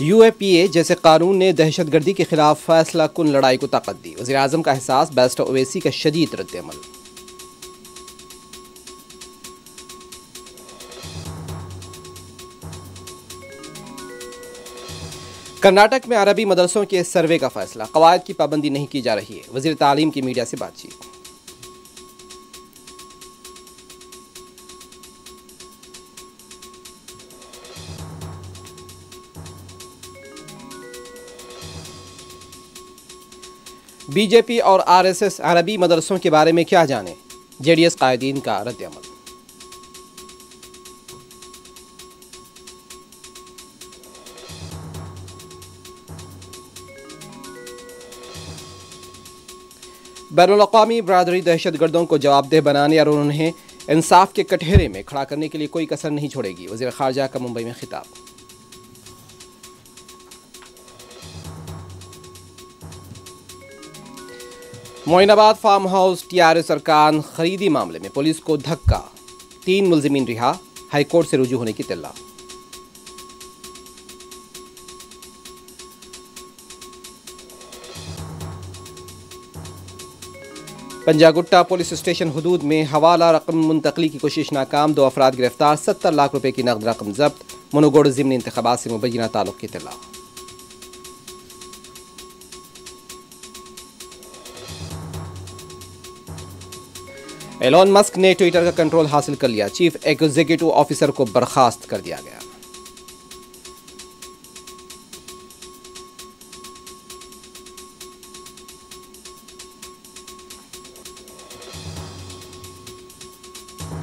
U A P A जैसे कानून ने दहशत गर्दी के खिलाफ फैसला कन लड़ाई को ताकत दी। वजी अजम का एहसास बैरिस्टर ओवैसी का शदीद रद्दमल कर्नाटक में अरबी मदरसों के सर्वे का फैसला। कवायद की पाबंदी नहीं की जा रही है। वज़ीर तालीम की मीडिया से बातचीत। बीजेपी और आरएसएस अरबी मदरसों के बारे में क्या जाने? जेडीएस कायदीन का रद्दमल बैन अवी बरदरी दहशत गर्दों को जवाबदेह बनाने और उन्हें इंसाफ के कटहरे में खड़ा करने के लिए कोई कसर नहीं छोड़ेगी। वजी खारजा का मुंबई में खिताब। मोइनाबाद फार्म हाउस टीआरएस अरकान खरीदी मामले में पुलिस को धक्का। तीन मुलजमीन रिहा, हाईकोर्ट से रुजू होने की तिल्ला पंजागुट्टा पुलिस स्टेशन हदूद में हवाला रकम मुंतकली की कोशिश नाकाम, दो अफराद गिरफ़्तार, सत्तर लाख रुपए की नकद रकम जब्त, मनोगोड़ जिमनी इंतबात से मुबैना ताल्लुक की तिल्ला एलॉन मस्क ने ट्विटर का कंट्रोल हासिल कर लिया। चीफ एग्जीक्यूटिव ऑफिसर को बर्खास्त कर दिया गया।